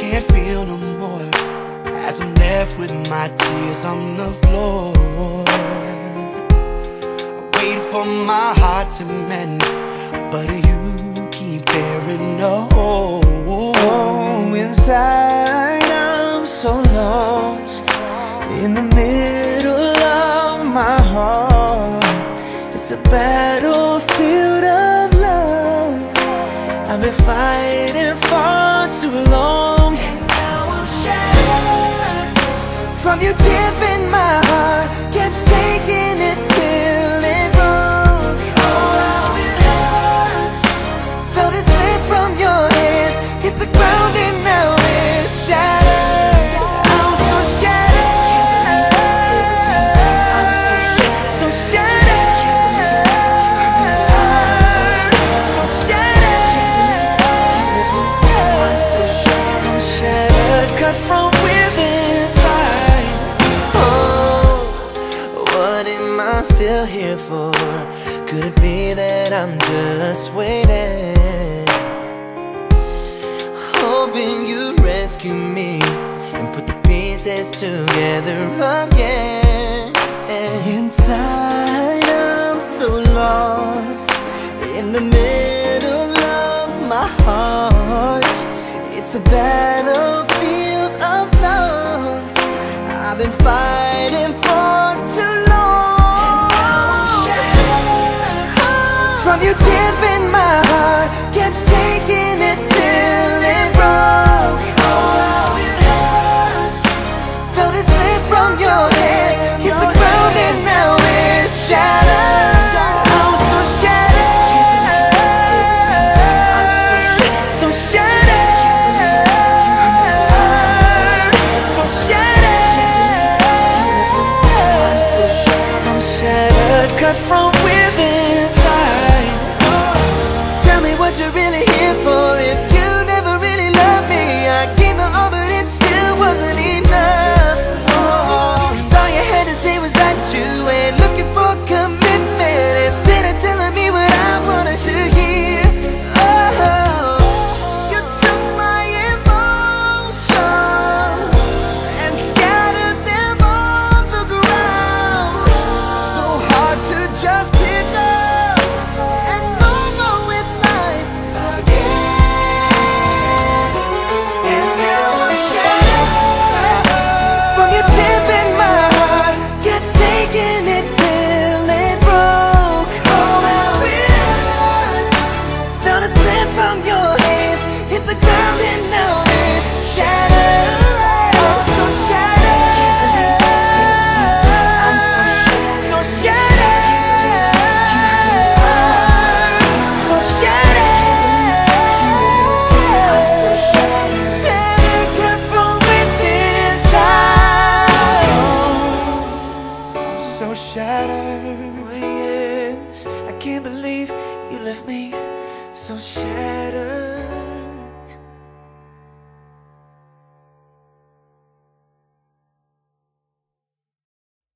can't feel no more. As I'm left with my tears on the floor. I wait for my heart to mend But you keep tearing a battlefield of love. I've been fighting far too long. And now I'm shattered. From you tipping Could it be that I'm just waiting? Hoping you'd rescue me And put the pieces together again. And Inside I'm so lost. In the middle of my heart It's a battlefield From you tipping my heart. Kept taking it till it broke. Oh, how it hurts Felt it slip from your hand Hit the ground and now it's shattered. I'm so shattered. So shattered. So shattered. I'm shattered. Cut from so shattered. Oh, yes, I can't believe you left me so shattered